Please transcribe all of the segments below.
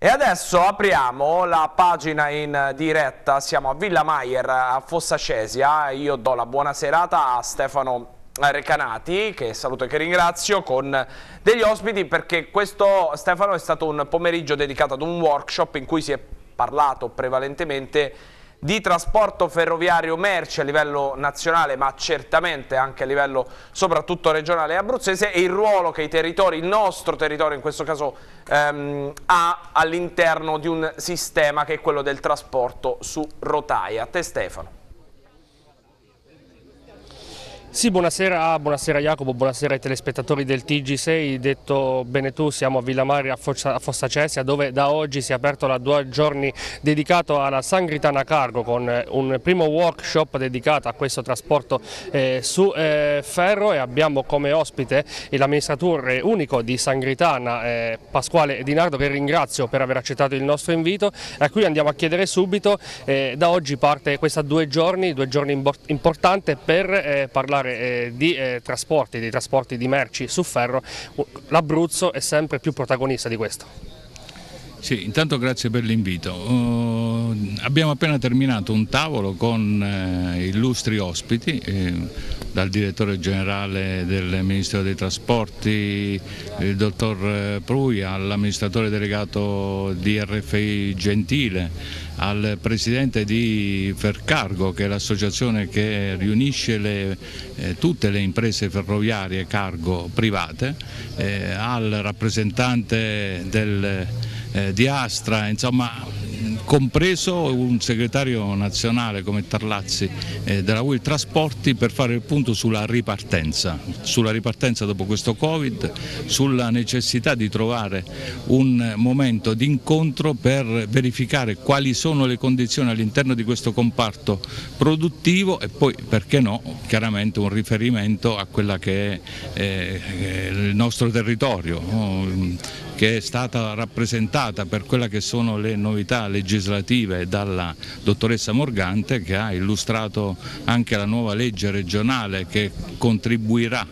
E adesso apriamo la pagina in diretta, siamo a Villa Maier a Fossa Cesia, io do la buona serata a Stefano Recanati, che saluto e che ringrazio, con degli ospiti perché questo Stefano è stato un pomeriggio dedicato ad un workshop in cui si è parlato prevalentemente di trasporto ferroviario merci a livello nazionale ma certamente anche a livello soprattutto regionale abruzzese e il ruolo che i territori, il nostro territorio in questo caso ehm, ha all'interno di un sistema che è quello del trasporto su rotaia. A te Stefano. Sì, buonasera, buonasera Jacopo, buonasera ai telespettatori del TG6, detto bene tu siamo a Villamari a Fossa Cesia dove da oggi si è aperto la due giorni dedicato alla Sangritana Cargo con eh, un primo workshop dedicato a questo trasporto eh, su eh, ferro. E abbiamo come ospite l'amministratore unico di Sangritana eh, Pasquale Dinardo che ringrazio per aver accettato il nostro invito a cui andiamo a chiedere subito, eh, da oggi parte questa due giorni, due giorni importante per eh, parlare parlare eh, di eh, trasporti, di trasporti di merci su ferro, l'Abruzzo è sempre più protagonista di questo. Sì, intanto grazie per l'invito. Uh, abbiamo appena terminato un tavolo con uh, illustri ospiti, eh, dal direttore generale del Ministero dei Trasporti, il dottor Prui, all'amministratore delegato di RFI Gentile, al presidente di Fercargo che è l'associazione che riunisce le, eh, tutte le imprese ferroviarie cargo private, eh, al rappresentante del, eh, di Astra, insomma compreso un segretario nazionale come Tarlazzi eh, della UIL Trasporti per fare il punto sulla ripartenza, sulla ripartenza dopo questo Covid, sulla necessità di trovare un momento di incontro per verificare quali sono le condizioni all'interno di questo comparto produttivo e poi perché no chiaramente un riferimento a quella che è eh, il nostro territorio. No? Che è stata rappresentata per quelle che sono le novità legislative dalla dottoressa Morgante che ha illustrato anche la nuova legge regionale che contribuirà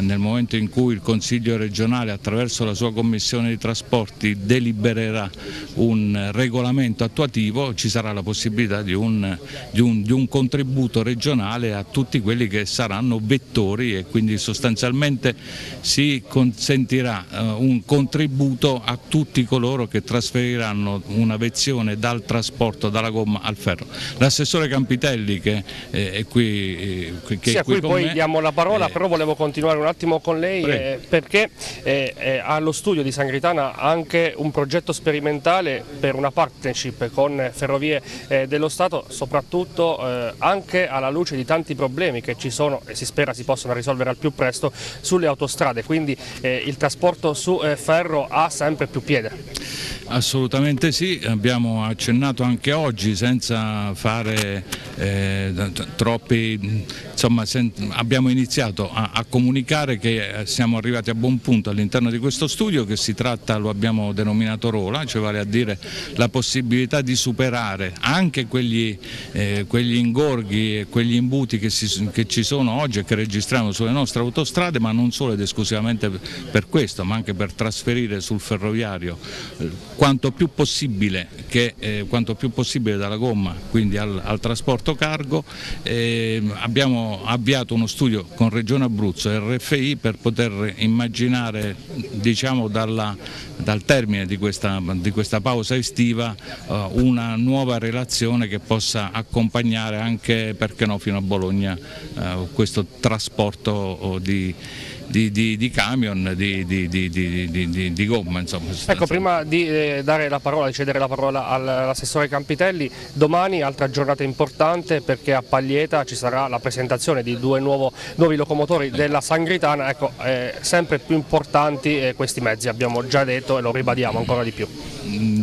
nel momento in cui il Consiglio regionale attraverso la sua Commissione di Trasporti delibererà un regolamento attuativo ci sarà la possibilità di un, di un, di un contributo regionale a tutti quelli che saranno vettori e quindi sostanzialmente si consentirà uh, un contributo a tutti coloro che trasferiranno una vezione dal trasporto, dalla gomma al ferro. L'assessore Campitelli che eh, è qui, eh, che sì, è qui a cui poi me, diamo la parola, eh, però volevo continuare un attimo con lei eh, perché eh, eh, allo studio di Sangritana anche un progetto sperimentale per una partnership con Ferrovie eh, dello Stato, soprattutto eh, anche alla luce di tanti problemi che ci sono e si spera si possano risolvere al più presto sulle autostrade, quindi eh, il trasporto su ferro ha sempre più piede. Assolutamente sì, abbiamo accennato anche oggi senza fare troppi, insomma sen abbiamo iniziato a, a, comunicare che eh, siamo arrivati a buon punto all'interno di questo studio che si tratta, lo abbiamo denominato Rola, cioè vale a dire la possibilità di superare anche quegli, eh, quegli ingorghi e quegli imbuti che, si, che, ci sono oggi e che registriamo sulle nostre autostrade ma non solo ed esclusivamente per questo ma anche per trasferire sul ferroviario eh, quanto più possibile, che, eh, quanto più possibile dalla gomma, quindi al, al trasporto cargo. Eh, abbiamo avviato uno studio con Regione Abruzzo e RFI per poter immaginare diciamo, dalla, dal termine di questa, di questa pausa estiva uh, una nuova relazione che possa accompagnare anche, perché no, fino a Bologna uh, questo trasporto di di, di, di camion, di, di gomma. Insomma, ecco, prima di eh, dare la parola, di cedere la parola all'assessore Campitelli, domani altra giornata importante perché a Paglieta ci sarà la presentazione di due nuovo, nuovi locomotori della Sangritana, ecco, eh, sempre più importanti eh, questi mezzi, abbiamo già detto e lo ribadiamo ancora di più.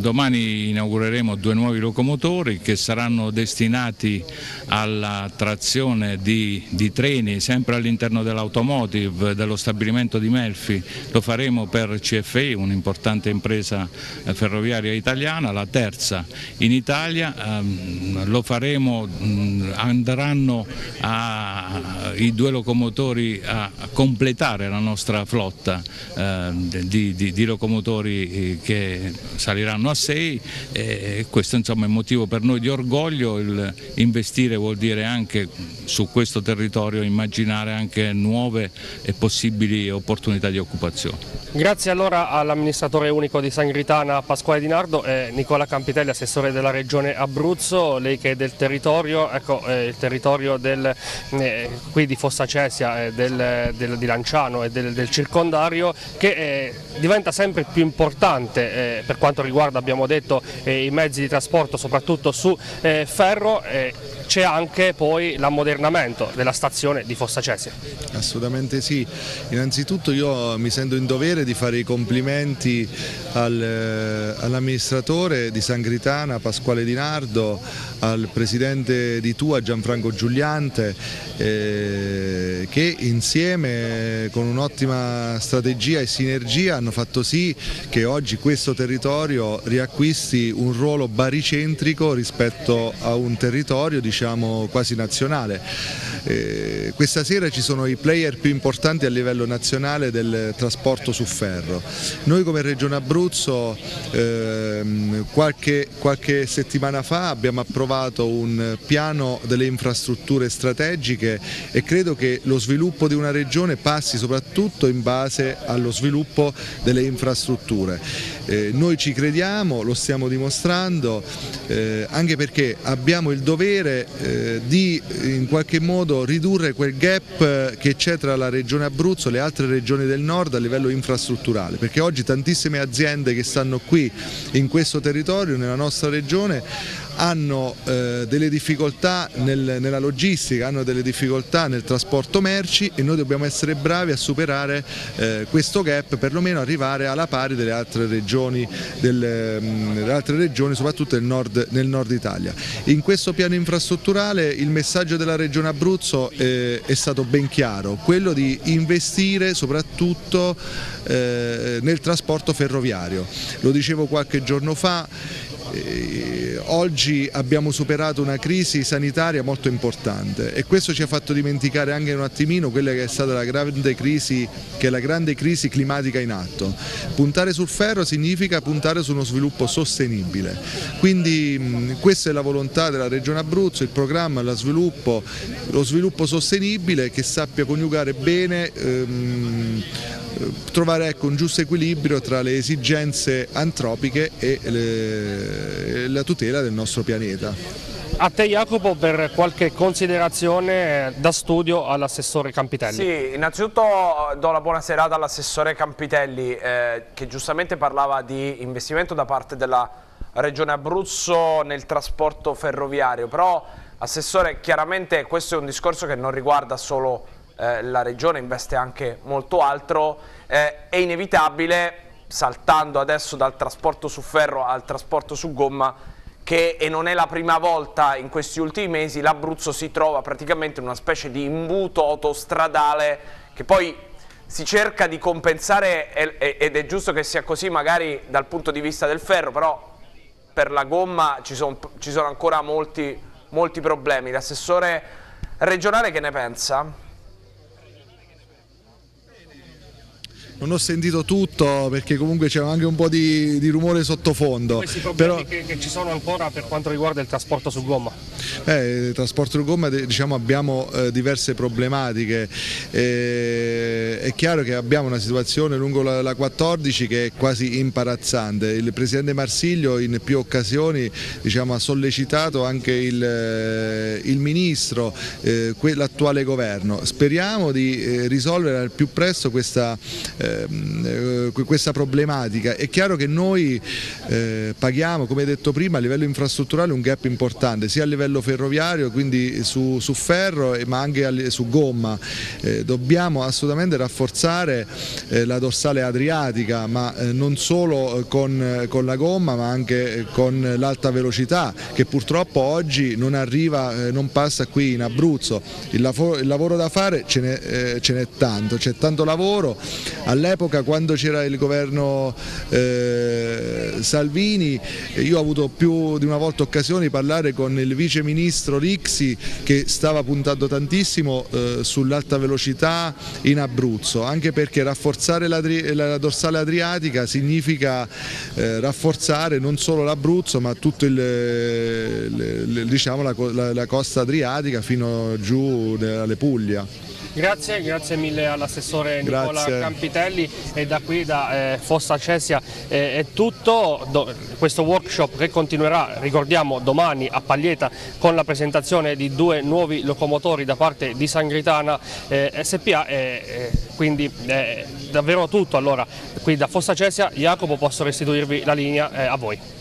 Mm, domani inaugureremo due nuovi locomotori che saranno destinati alla trazione di, di treni sempre all'interno dell'automotive, dello lo stabilimento di Melfi. Lo faremo per CFE, un'importante impresa eh, ferroviaria italiana, la terza in Italia, ehm, lo faremo, andranno a, i due locomotori a completare la nostra flotta ehm, di, di, di, locomotori eh, che saliranno a 6 e questo insomma, è motivo per noi di orgoglio, il investire vuol dire anche su questo territorio immaginare anche nuove e possibili opportunità di occupazione. Grazie allora all'amministratore unico di Sangritana Pasquale Di Nardo e Nicola Campitelli, assessore della regione Abruzzo, lei che è del territorio, ecco eh, il territorio del, eh, qui di Fossa Cesia, eh, del, del, di Lanciano e del, del circondario che eh, diventa sempre più importante eh, per quanto riguarda abbiamo detto eh, i mezzi di trasporto soprattutto su ferro c'è anche poi l'ammodernamento della stazione di Fossa Cesia. Assolutamente sì, innanzitutto io mi sento in dovere di fare i complimenti al, eh, all'amministratore di Sangritana Pasquale Di Nardo, al presidente di Tua Gianfranco Giuliante eh, che insieme con un'ottima strategia e sinergia hanno fatto sì che oggi questo territorio riacquisti un ruolo baricentrico rispetto a un territorio diciamo quasi nazionale. Eh, questa sera ci sono i player più importanti a livello nazionale del trasporto su ferro. Noi come Regione Abruzzo ehm, qualche, qualche settimana fa abbiamo approvato un piano delle infrastrutture strategiche e credo che lo sviluppo di una regione passi soprattutto in base allo sviluppo delle infrastrutture. Eh, noi ci crediamo, lo stiamo dimostrando, eh, anche perché abbiamo il dovere eh, di in qualche modo ridurre quel gap che c'è tra la regione Abruzzo e le altre regioni del nord a livello infrastrutturale, perché oggi tantissime aziende che stanno qui in questo territorio, nella nostra regione, hanno eh, delle difficoltà nel, nella logistica, hanno delle difficoltà nel trasporto merci e noi dobbiamo essere bravi a superare eh, questo gap, perlomeno arrivare alla pari delle altre regioni, delle, mm, delle altre regioni soprattutto nel nord, nel nord, Italia. In questo piano infrastrutturale il messaggio della Regione Abruzzo eh, è stato ben chiaro, quello di investire soprattutto eh, nel trasporto ferroviario. Lo dicevo qualche giorno fa, oggi abbiamo superato una crisi sanitaria molto importante e questo ci ha fatto dimenticare anche un attimino quella che è stata la grande crisi, che è la grande crisi climatica in atto. Puntare sul ferro significa puntare su uno sviluppo sostenibile, quindi questa è la volontà della Regione Abruzzo, il programma, lo sviluppo, lo sviluppo sostenibile che sappia coniugare bene ehm, trovare ecco, un giusto equilibrio tra le esigenze antropiche e le, la tutela del nostro pianeta. A te Jacopo per qualche considerazione da studio all'assessore Campitelli. Sì, innanzitutto do la buona serata all'assessore Campitelli eh, che giustamente parlava di investimento da parte della Regione Abruzzo nel trasporto ferroviario, però assessore chiaramente questo è un discorso che non riguarda solo eh, la regione investe anche molto altro, eh, è inevitabile, saltando adesso dal trasporto su ferro al trasporto su gomma, che e non è la prima volta in questi ultimi mesi, l'Abruzzo si trova praticamente in una specie di imbuto autostradale che poi si cerca di compensare ed è giusto che sia così magari dal punto di vista del ferro, però per la gomma ci sono, ci sono ancora molti, molti problemi. L'assessore regionale che ne pensa? Non ho sentito tutto perché comunque c'è anche un po' di, di rumore sottofondo. Questi problemi Però... che, che, ci sono ancora per quanto riguarda il trasporto su gomma? Eh, il trasporto su gomma diciamo, abbiamo eh, diverse problematiche, eh, è chiaro che abbiamo una situazione lungo la, la, 14 che è quasi imbarazzante, il Presidente Marsiglio in più occasioni diciamo, ha sollecitato anche il, eh, il Ministro, eh, l'attuale governo, speriamo di eh, risolvere al più presto questa eh, questa problematica. È chiaro che noi eh, paghiamo, come detto prima, a livello infrastrutturale un gap importante, sia a livello ferroviario, quindi su, su ferro, ma anche su gomma. Eh, dobbiamo assolutamente rafforzare eh, la dorsale adriatica, ma eh, non solo con, con, la gomma, ma anche con l'alta velocità, che purtroppo oggi non arriva, eh, non passa qui in Abruzzo. Il lavoro, il lavoro da fare ce n'è tanto, c'è tanto lavoro. All'epoca quando c'era il governo eh, Salvini io ho avuto più di una volta occasione di parlare con il vice ministro Rixi che stava puntando tantissimo eh, sull'alta velocità in Abruzzo, anche perché rafforzare la, la dorsale adriatica significa eh, rafforzare non solo l'Abruzzo ma tutta diciamo, la, la, la costa adriatica fino giù alle Puglia. Grazie, grazie mille all'assessore Nicola Campitelli. E da qui da eh, Fossa Cesia eh, è tutto, Do, questo workshop che continuerà, ricordiamo, domani a Paglieta con la presentazione di due nuovi locomotori da parte di Sangritana eh, SPA e quindi davvero tutto. Allora qui da Fossa Cesia, Jacopo posso restituirvi la linea eh, a voi.